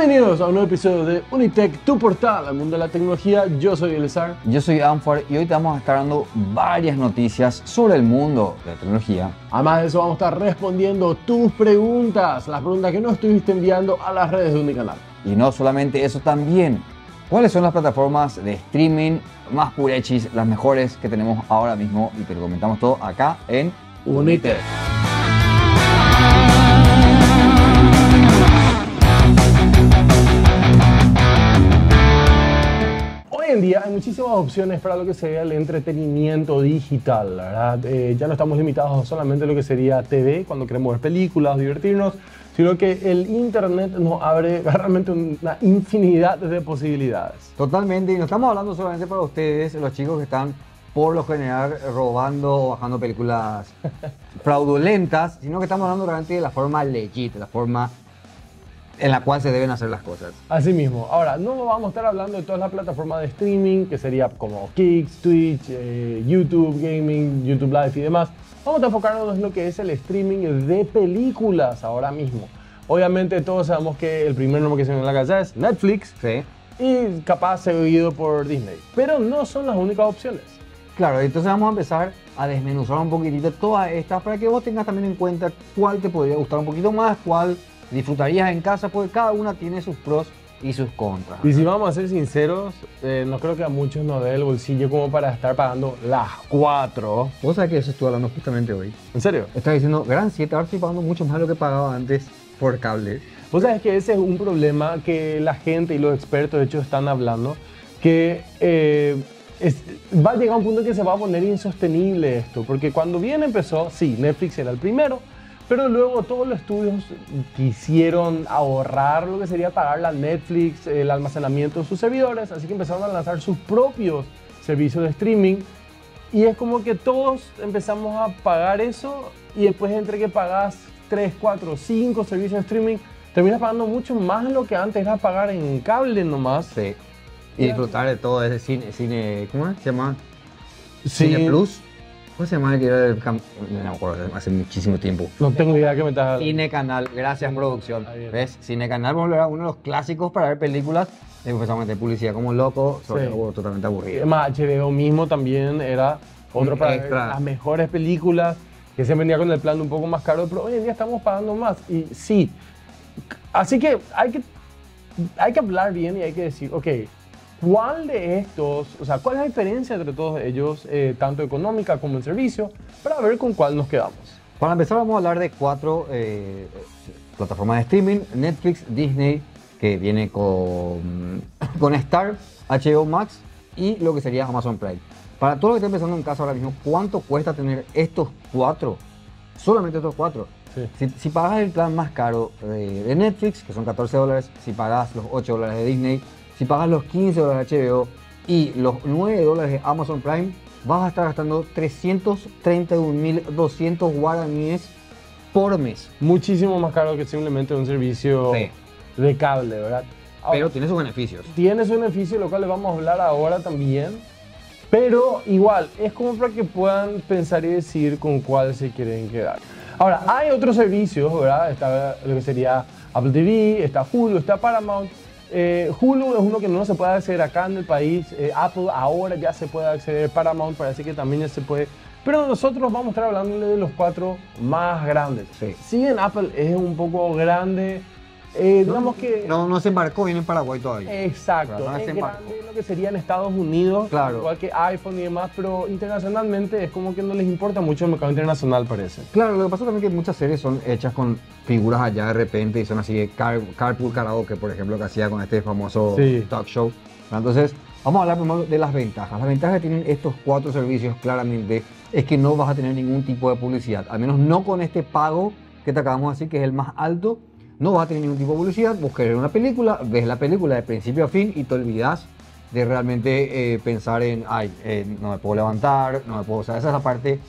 Bienvenidos a un nuevo episodio de Unitech, tu portal al mundo de la tecnología. Yo soy Elizar. Yo soy Anfar y hoy te vamos a estar dando varias noticias sobre el mundo de la tecnología. Además de eso, vamos a estar respondiendo tus preguntas, las preguntas que nos estuviste enviando a las redes de Unicanal. Y no solamente eso, también cuáles son las plataformas de streaming más purechis, las mejores que tenemos ahora mismo y te lo comentamos todo acá en Unitech. Hoy en día hay muchísimas opciones para lo que sería el entretenimiento digital, ¿verdad? Eh, ya no estamos limitados solamente a lo que sería TV, cuando queremos ver películas, divertirnos, sino que el Internet nos abre realmente una infinidad de posibilidades. Totalmente, y no estamos hablando solamente para ustedes, los chicos que están por lo general robando o bajando películas fraudulentas, sino que estamos hablando realmente de la forma legit, la forma en la cual se deben hacer las cosas. Así mismo. Ahora, no vamos a estar hablando de todas las plataformas de streaming, que sería como Kicks, Twitch, eh, YouTube Gaming, YouTube Live y demás. Vamos a enfocarnos en lo que es el streaming de películas ahora mismo. Obviamente todos sabemos que el primer nombre que se viene en la casa es Netflix Sí. y capaz seguido por Disney. Pero no son las únicas opciones. Claro, entonces vamos a empezar a desmenuzar un poquitito todas estas para que vos tengas también en cuenta cuál te podría gustar un poquito más, cuál disfrutarías en casa, porque cada una tiene sus pros y sus contras. Y si vamos a ser sinceros, eh, no creo que a muchos nos dé el bolsillo como para estar pagando las cuatro. Vos sabés que eso estuve hablando justamente hoy. ¿En serio? Estás diciendo, gran 7, ahora estoy pagando mucho más de lo que pagaba antes por cable. Vos sabés que ese es un problema que la gente y los expertos de hecho están hablando, que eh, es- va a llegar un punto en que se va a poner insostenible esto, porque cuando bien empezó, sí, Netflix era el primero, pero luego todos los estudios quisieron ahorrar lo que sería pagarle a Netflix el almacenamiento de sus servidores, así que empezaron a lanzar sus propios servicios de streaming y es como que todos empezamos a pagar eso y después entre que pagas 3, 4, 5 servicios de streaming, terminas pagando mucho más de lo que antes era pagar en cable nomás. Sí. Y disfrutar de todo ese cine, cine ¿cómo se llama? Sí. Cine Plus. ¿Cómo se llama el que era cam- No me acuerdo, hace muchísimo tiempo. No tengo idea que me estás Cine Canal, gracias producción. ¿Ves? Cine Canal, por ejemplo, era uno de los clásicos para ver películas. Empezamos a meter publicidad como loco, sobre Sí. totalmente aburrido. Además, HBO mismo también era otro Un para ver las mejores películas, que se venía con el plan un poco más caro, pero hoy en día estamos pagando más. Y sí, así que hay que, hay que hablar bien y hay que decir, ok, ¿cuál de estos, o sea, cuál es la diferencia entre todos ellos, eh, tanto económica como en servicio, para ver con cuál nos quedamos? Para empezar vamos a hablar de cuatro eh, plataformas de streaming. Netflix, Disney, que viene con, con Star, HBO Max y lo que sería Amazon Prime. Para todo lo que estén pensando en casa ahora mismo, ¿cuánto cuesta tener estos cuatro? Solamente estos cuatro. Sí. Si, si pagas el plan más caro de, de Netflix, que son 14 dólares, si pagas los 8 dólares de Disney, si pagas los 15 dólares de HBO y los 9 dólares de Amazon Prime, vas a estar gastando 331.200 guaraníes por mes. Muchísimo más caro que simplemente un servicio Sí. de cable, ¿verdad? Ahora, Pero tiene sus beneficios. tiene su beneficio, lo cual le vamos a hablar ahora también. Pero igual, es como para que puedan pensar y decidir con cuál se quieren quedar. Ahora, hay otros servicios, ¿verdad? Está lo que sería Apple TV, está Hulu, está Paramount. Eh, Hulu es uno que no se puede acceder acá en el país. Eh, Apple ahora ya se puede acceder. Paramount parece que también ya se puede. Pero nosotros vamos a estar hablando de los cuatro más grandes. Sí. Si bien Apple es un poco grande, eh, digamos que... No, no se embarcó bien en Paraguay todavía. Exacto, no embarcó. grande lo que sería en Estados Unidos, Claro. igual que iPhone y demás, pero internacionalmente es como que no les importa mucho el mercado internacional, parece. Claro, lo que pasa también es que muchas series son hechas con figuras allá de repente y son así de car, Carpool Karaoke, por ejemplo, que hacía con este famoso Sí. talk show. Entonces, vamos a hablar primero de las ventajas. Las ventajas que tienen estos cuatro servicios claramente es que no vas a tener ningún tipo de publicidad, al menos no con este pago que te acabamos de decir, que es el más alto. No vas a tener ningún tipo de publicidad, ver una película, ves la película de principio a fin y te olvidas de realmente eh, pensar en, ay, eh, no me puedo levantar, no me puedo, o sea, esa es la parte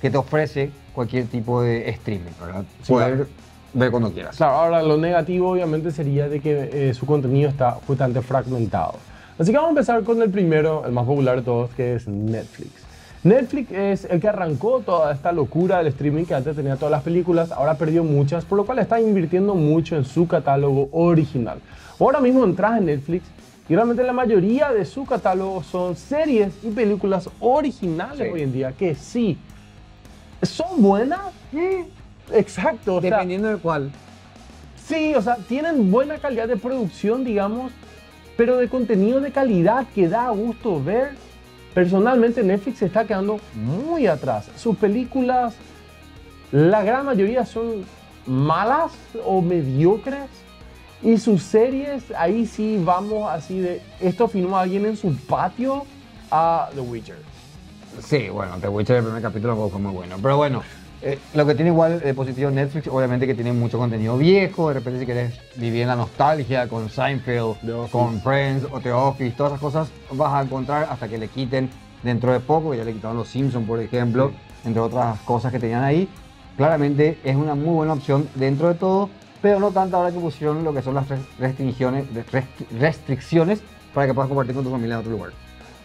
que te ofrece cualquier tipo de streaming, ¿verdad? Poder claro. ver cuando quieras. Claro, ahora lo negativo obviamente sería de que eh, su contenido está justamente fragmentado. Así que vamos a empezar con el primero, el más popular de todos, que es Netflix. Netflix es el que arrancó toda esta locura del streaming que antes tenía todas las películas, ahora perdió muchas, por lo cual está invirtiendo mucho en su catálogo original. Ahora mismo entras en Netflix y realmente la mayoría de su catálogo son series y películas originales Sí. hoy en día, que sí, son buenas. Exacto. o sea, Dependiendo de cuál. Sí, o sea, tienen buena calidad de producción, digamos, pero de contenido de calidad que da gusto ver. Personalmente Netflix se está quedando muy atrás. Sus películas, la gran mayoría son malas o mediocres. Y sus series, ahí sí vamos así de, esto filmó alguien en su patio a The Witcher. Sí, bueno, The Witcher el primer capítulo fue muy bueno. Pero bueno, eh, lo que tiene igual de positivo Netflix, obviamente que tiene mucho contenido viejo. De repente, si quieres vivir en la nostalgia con Seinfeld, con Friends o The Office, todas esas cosas vas a encontrar hasta que le quiten dentro de poco. que Ya le quitaron los Simpsons, por ejemplo, entre otras cosas que tenían ahí. Claramente es una muy buena opción dentro de todo, pero no tanto ahora que pusieron lo que son las res- restricciones, restri- restricciones para que puedas compartir con tu familia en otro lugar.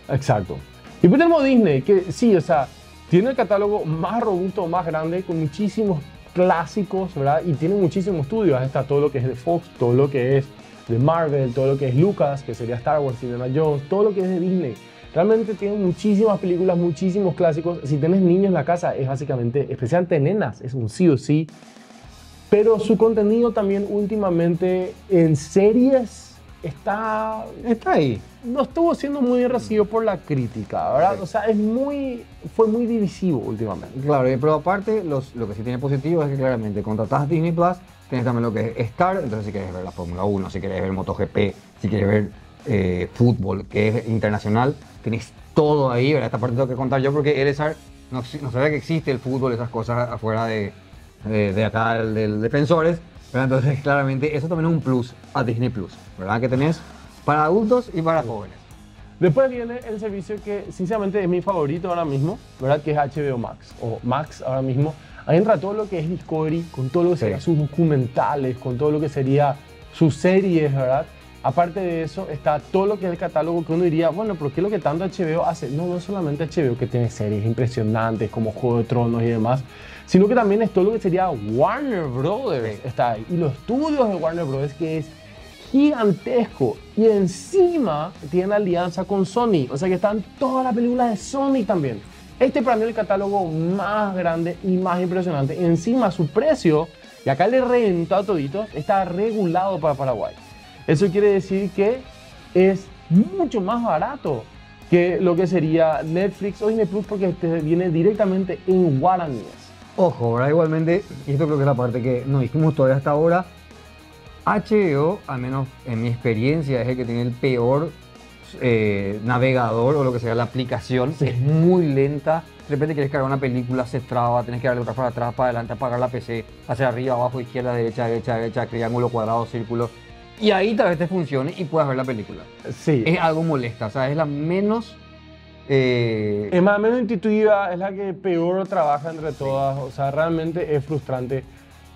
Exacto. Y pues tenemos Disney, que sí, o sea, tiene el catálogo más robusto, más grande, con muchísimos clásicos, ¿verdad? Y tiene muchísimos estudios. Ahí está todo lo que es de Fox, todo lo que es de Marvel, todo lo que es Lucas, que sería Star Wars, Indiana Jones, todo lo que es de Disney. Realmente tiene muchísimas películas, muchísimos clásicos. Si tienes niños en la casa, es básicamente, especialmente nenas, es un sí o sí. Pero su contenido también últimamente en series está Está ahí. no estuvo siendo muy bien recibido por la crítica, ¿verdad? Sí. O sea, es muy, fue muy divisivo últimamente. Claro, y- pero aparte, los, lo que sí tiene positivo es que claramente contratás Disney Plus, tienes también lo que es Star, entonces si quieres ver la Fórmula 1, si quieres ver MotoGP, si quieres ver eh, fútbol, que es internacional, tenés todo ahí, ¿verdad? Esta parte tengo que contar yo porque Eresar no, no sabía que existe el fútbol, esas cosas afuera de, de, de acá, del, del Defensores, ¿verdad? Entonces, claramente, eso también es un plus a Disney Plus, ¿verdad? Que tenés para adultos y para jóvenes. Después viene el servicio que sinceramente es mi favorito ahora mismo, ¿verdad? Que es HBO Max o Max ahora mismo. Ahí entra todo lo que es Discovery, con todo lo que Sí. sería sus documentales, con todo lo que sería sus series, ¿verdad? Aparte de eso, está todo lo que es el catálogo que uno diría, bueno, pero ¿qué es lo que tanto HBO hace? No, no solamente HBO que tiene series impresionantes como Juego de Tronos y demás, sino que también es todo lo que sería Warner Brothers Sí. está ahí. Y los estudios de Warner Brothers, que es gigantesco. Y encima tiene alianza con Sony. O sea que están todas las películas de Sony también. Este para mí es el catálogo más grande y más impresionante. Encima su precio, y acá le reventó a toditos, está regulado para Paraguay. Eso quiere decir que es mucho más barato que lo que sería Netflix o Disney Plus porque te viene directamente en guaraníes. Ojo, ¿verdad? Igualmente, y esto creo que es la parte que no dijimos todavía hasta ahora, HBO, al menos en mi experiencia, es el que tiene el peor eh, navegador o lo que sea la aplicación. Sí. Es muy lenta. De repente quieres cargar una película, se traba, tienes que darle otra para atrás, para adelante, apagar la PC, hacia arriba, abajo, izquierda, derecha, derecha, derecha, triángulo, cuadrado, círculo. Y ahí tal vez te funcione y puedas ver la película. Sí. Es algo molesta, o sea, es la menos... eh, Es más menos intuitiva, es la que peor trabaja entre todas. O sea, realmente es frustrante.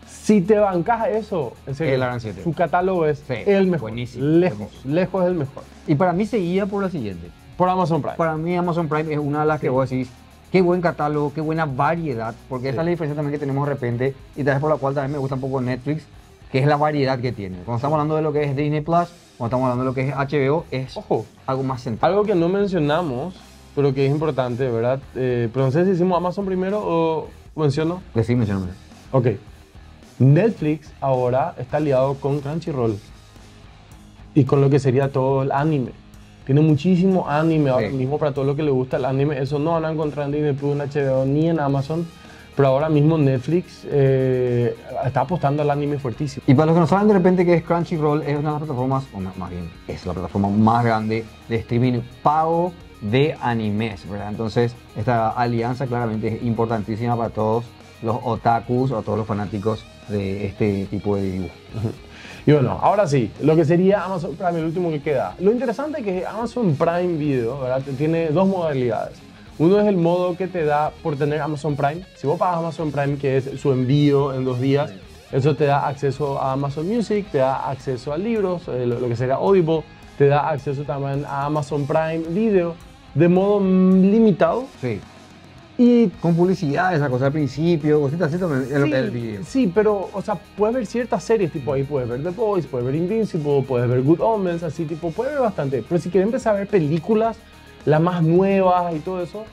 Si te bancas eso, en serio, El Aran 7. su catálogo es Sí, el mejor. buenísimo, Lejos, hermoso. lejos es el mejor. y para mí seguía por la siguiente. Por Amazon Prime. Para mí Amazon Prime es una de las que vos decís, qué buen catálogo, qué buena variedad, porque esa es la diferencia también que tenemos de repente y tal vez por la cual también me gusta un poco Netflix, que es la variedad que tiene. Cuando estamos hablando de lo que es Disney Plus, cuando estamos hablando de lo que es HBO, es Ojo, algo más central. algo que no mencionamos, pero que es importante, ¿verdad? Eh, pero no sé si hicimos Amazon primero o menciono. Decí, mencióname. Ok. Netflix ahora está aliado con Crunchyroll y con lo que sería todo el anime. Tiene muchísimo anime ahora Sí. mismo para todo lo que le gusta el anime. Eso no van a encontrar en Disney Plus, en HBO ni en Amazon. Pero ahora mismo Netflix eh, está apostando al anime fuertísimo. Y para los que no saben de repente que es Crunchyroll, es una de las plataformas, o más bien, es la plataforma más grande de streaming pago de animes, ¿verdad? Entonces, esta alianza claramente es importantísima para todos los otakus o todos los fanáticos de este tipo de dibujo. Y bueno, ahora sí, lo que sería Amazon Prime, el último que queda. Lo interesante es que Amazon Prime Video ¿verdad? tiene dos modalidades. Uno es el modo que te da por tener Amazon Prime. Si vos pagas Amazon Prime, que es su envío en dos días, eso te da acceso a Amazon Music, te da acceso a libros, eh, lo, que sería Audible, te da acceso también a Amazon Prime Video de modo limitado Sí. Y con publicidad, esa cosa al principio, cositas así también en sí, el video. Sí, pero, o sea, puedes ver ciertas series, tipo ahí puedes ver The Boys, puedes ver Invincible, puedes ver Good Omens, así, tipo, puedes ver bastante. Pero si quieres empezar a ver películas, las más nuevas y todo eso,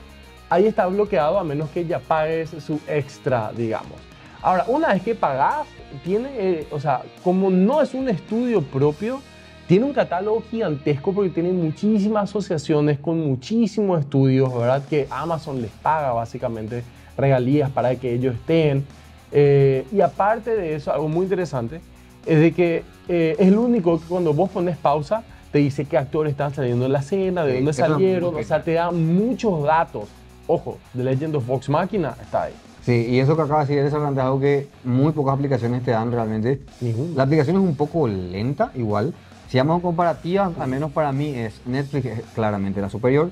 ahí está bloqueado a menos que ya pagues su extra, digamos. Ahora, una vez que pagas, tiene, eh, o sea, como no es un estudio propio, tiene un catálogo gigantesco porque tiene muchísimas asociaciones con muchísimos estudios, ¿verdad? Que Amazon les paga básicamente regalías para que ellos estén. Eh, y aparte de eso, algo muy interesante es de que eh, es el único que cuando vos pones pausa te dice qué actores están saliendo en la escena, de dónde salieron, o sea, te da muchos datos. Ojo, The Legend of Vox Machina está ahí. Sí, y eso que acaba de decir es algo que muy pocas aplicaciones te dan realmente. Ninguna. La aplicación es un poco lenta, igual. Si llamamos comparativa, al menos para mí es Netflix es claramente la superior.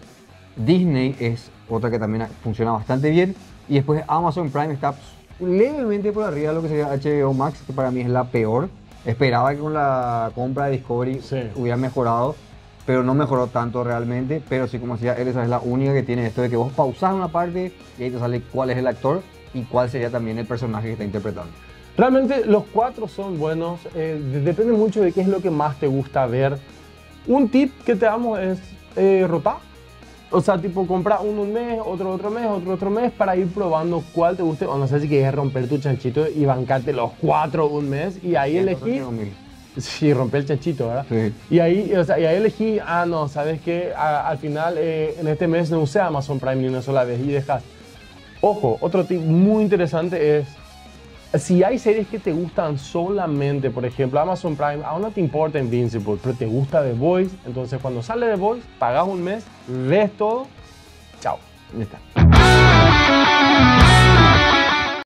Disney es otra que también funciona bastante bien. Y después Amazon Prime está levemente por arriba de lo que sería HBO Max, que para mí es la peor. Esperaba que con la compra de Discovery Sí. hubiera mejorado, pero no mejoró tanto realmente. Pero sí, como decía él, esa es la única que tiene esto de que vos pausás una parte y ahí te sale cuál es el actor y cuál sería también el personaje que está interpretando. Realmente los cuatro son buenos, eh, de- depende mucho de qué es lo que más te gusta ver. Un tip que te damos es eh, rotar. O sea, tipo, comprar uno un mes, otro otro mes, otro otro mes para ir probando cuál te guste. O no sé si quieres romper tu chanchito y bancarte los cuatro un mes y ahí elegir. Sí, romper el chanchito, ¿verdad? Sí. Y ahí, o sea, y ahí elegí, ah, no, ¿sabes qué? A- al final, eh, en este mes no usé Amazon Prime ni una sola vez y dejas. Ojo, otro tip muy interesante es, si hay series que te gustan solamente, por ejemplo, Amazon Prime, aún no te importa Invincible, pero te gusta The Voice, entonces cuando sale The Voice, pagas un mes, ves todo, chao. Ya está.